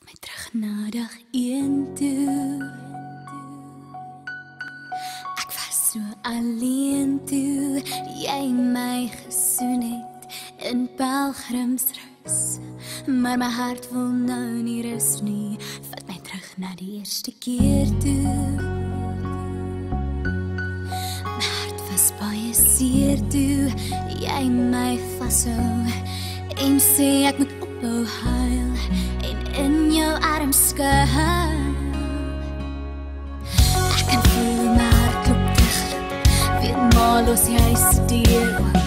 Vat my terug na dag 1 toe. Ek was so alleen toe jy my gesoen het in pelgrimsrus. Maar my hart wil nou nie rus nie. Vat my terug na die eerste keer toe. baie seer toe jy my vashou en sê ek moet ophou hou bottom skirt. I can feel my heart beat. Wie ein Mal los, ich heiße.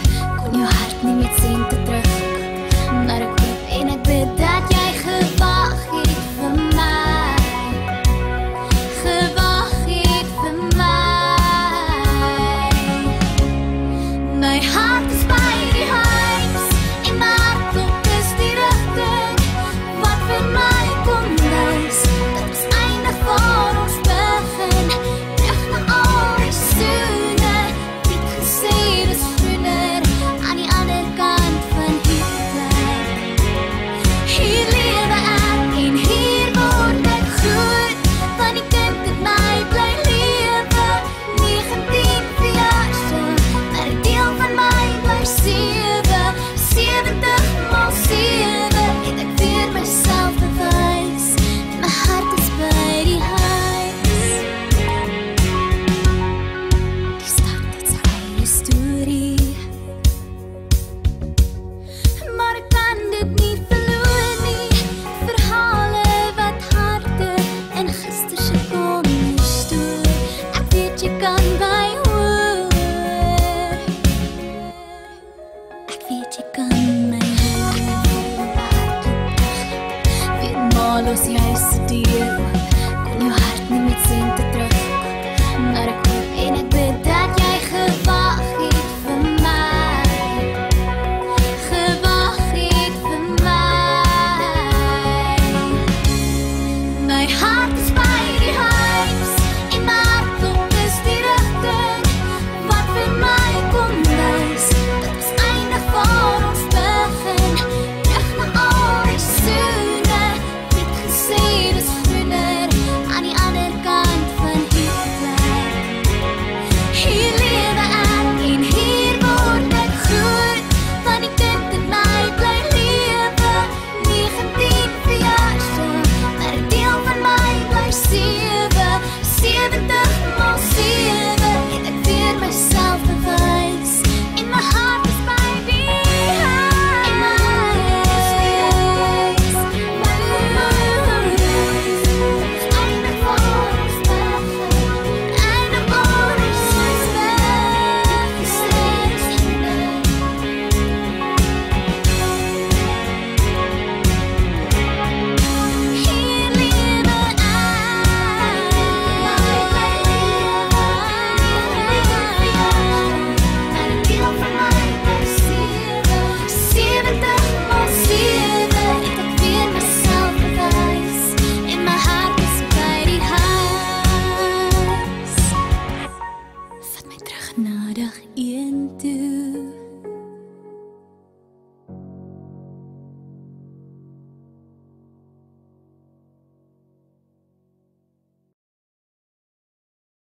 chỉ cần mày Viện mò lo si hai studio Con jou hart nie met sente terug Maar ek hoop en ek bid dat jy gewag het vir my Gewag het vir my My hart is by nodig een toe